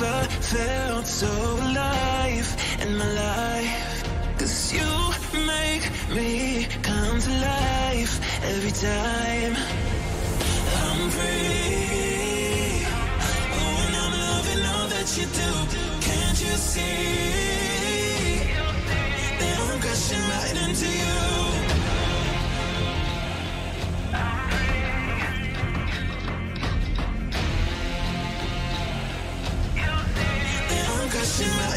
never felt so alive in my life. Cause you make me come to life every time. I'm free. Oh, and I'm loving all that you do. Can't you see? That I'm crashing right into you.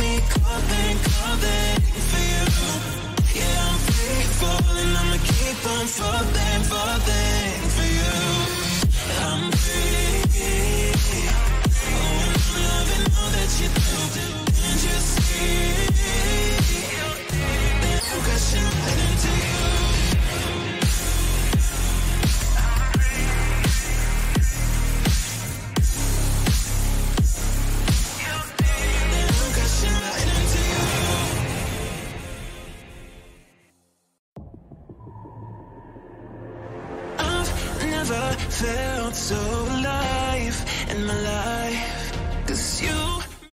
me coming, coming never felt so alive, in my life.